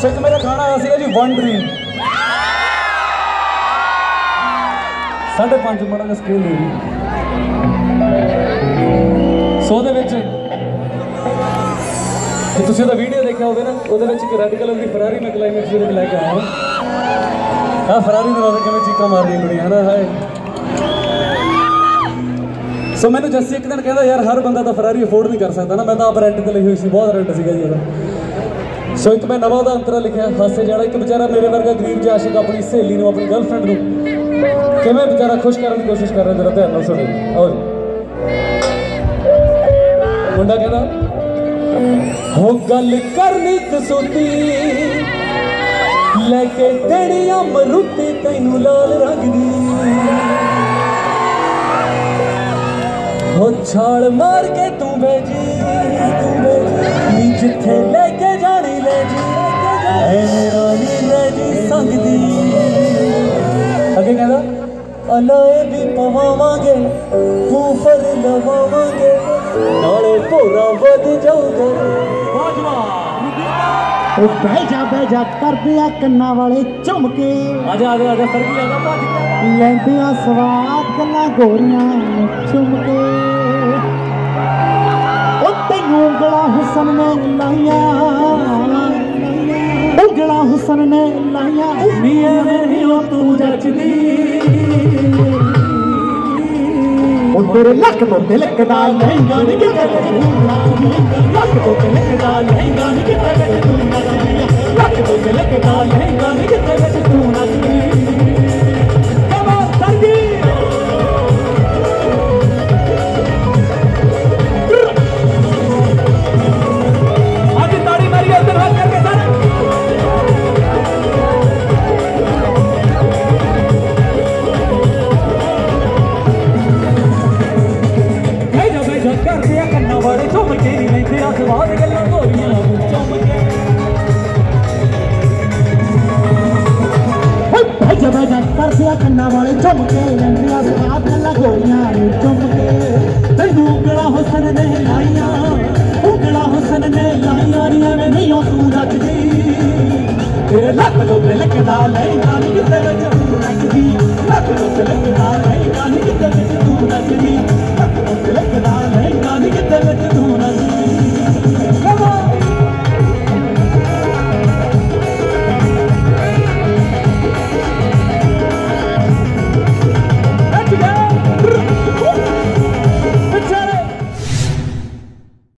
ਸੋ ਇੱਕ ਮੇਰਾ ਗਾਣਾ ਆਇਆ ਸੀਗਾ ਜੀ ਵਨ ਡ੍ਰੀਮ ਸਾਢੇ ਪੰਜ ਮੜਾ ਦਾ ਸਕੇਲ ਦੇ ਸੋ ਉਹਦੇ ਵਿੱਚ ਜੇ ਤੁਸੀਂ ਉਹਦਾ ਵੀਡੀਓ ਦੇਖਿਆ ਹੋਵੇ ਨਾ, ਉਹਦੇ ਵਿੱਚ ਇੱਕ ਰੈੱਡ ਕਲਰ ਦੀ ਫਰਾਰੀ ਮੈਂ ਕਲਾਈਮੈਕਸ ਵਿੱਚ ਲੈ ਕੇ ਆਇਆ ਆ ਫਰਾਰੀ ਦੇ ਨਾਲ ਕਿਵੇਂ ਚੀਕਾਂ ਮਾਰਦੀਆਂ ਕੁੜੀਆਂ ਨਾ ਹਾਏ। ਸੋ ਮੈਨੂੰ ਜੱਸੀ ਇੱਕ ਦਿਨ ਕਹਿੰਦਾ, ਯਾਰ, ਹਰ ਬੰਦਾ ਤਾਂ ਫਰਾਰੀ ਅਫੋਰਡ ਨਹੀਂ ਕਰ ਸਕਦਾ ਨਾ, ਮੈਂ ਤਾਂ ਆਪ ਰੈਂਟ ਤੇ ਲਈ ਹੋਈ ਸੀ, ਬਹੁਤ ਰੈਂਟ ਸੀਗਾ ਜੀ ਉਹਦਾ। ਸੋ ਇੱਕ ਮੈਂ ਨਵਾਂ ਦਾ ਅੰਤਰਾ ਲਿਖਿਆ, ਹਾਸੇ ਜਾਣਾ, ਇੱਕ ਵਿਚਾਰਾ ਮੇਰੇ ਵਰਗਾ ਗਰੀਬ ਜਿਹਾ ਆਸ਼ਿਕ ਆਪਣੀ ਸਹੇਲੀ ਨੂੰ, ਆਪਣੀ ਗਰਲਫ੍ਰੈਂਡ ਨੂੰ। ਕਿਵੇਂ ਵਿਚਾਰਾ ਖੁਸ਼ ਕਰਨ ਦੀ ਕੋਸ਼ਿਸ਼ ਕਰ ਰਿਹਾ, ਜਰਾ ਧਿਆਨ ਨਾਲ ਸੁਣੋ ਆਓ ਮੁੰਡਾ ਕਹਿੰਦਾ ਹੋ ਗੱਲ ਕਰਨੀ ਕਸੂਤੀ। ਲੈ ਕੇ ਤੇਰੀਆਂ ਮਰੂਤੀ ਤੈਨੂੰ ਲਾਲ ਰੰਗ ਹੋ ਛਾਲ ਮਾਰ ਕੇ ਤੂੰ ਵੇਜੀ ਤੂੰ ਵੇਜੀ ਜਿੱਥੇ ਲੈ ਕੇ ਜਾਣੀ ਲੈ ਜੀ ਐ ਮੇਰਾ ਲੈ ਜੀ ਸੰਗ ਅੱਗੇ ਕਹਿੰਦਾ, ਅਲਾਏ ਵੀ ਪਵਾਵਾਂਗੇ ਫੂਫਰ ਲਵਾਵਾਂਗੇ। ਭੋਰਾ ਵੱਧ ਜਾਊਗਾ ਉਹ ਬਹਿ ਜਾ ਬਹਿ ਜਾ ਕਰਦੇ ਆ ਕੰਨਾਂ ਵਾਲੇ ਝੁਮਕੇ। ਆਜਾ ਆਜਾ ਆਜਾ ਸਰ ਵੀ ਆਜਾ ਭੱਜ ਕੇ। ਲੈਂਦੀਆਂ ਸਵਾਦ ਗੱਲਾਂ ਗੋਰੀਆਂ ਝੁਮਕੇ। ਉਹ ਤੈਨੂੰ ਉਂਗਲਾਂ ਹੁਸਨ ਨੇ ਲਾਈਆਂ। ਉਂਗਲਾਂ ਹੁਸਨ ਨੇ ਲਾਈਆਂ। ਨੀ ਐਵੇਂ ਨਹੀਂ ਉਹ ਤੂੰ ਜੱਜਦੀ ਉਹ ਲੱਕ ਤੋਂ ਤਿਲਕ ਦਾ ਲਹਿੰਗਾ ਨੀ ਕਿਤੇ ਲੱਕ ਤੋਂ ਤਿਲਕ ਦਾ ਲਹਿੰਗਾ ਨੀ ਕਿਤੇ ਲੱਕ ਤੋਂ ਤਿਲਕ ਦਾ ਲਹਿੰਗਾ ਨੀ ਕਿਤੇ ਕੰਨਾਂ ਵਾਲੇ ਝੁਮਕੇ ਲੈਂਦੀਆਂ ਸਵਾਦ ਗੱਲਾਂ ਗੋਰੀਆਂ ਨੂੰ ਝੁਮਕੇ। ਤੈਨੂੰ ਉਂਗਲਾ ਹੁਸਨ ਨੇ ਲਾਈਆਂ ਉਂਗਲਾ ਹੁਸਨ ਨੇ ਲਾਈਆਂ ਨੀ, ਐਵੇਂ ਨਹੀਂ ਉਹ ਤੂੰ ਨੱਚਦੀ ਤੇਰੇ ਲੱਕ ਤੋਂ ਬਿਲਕਦਾ ਦਾ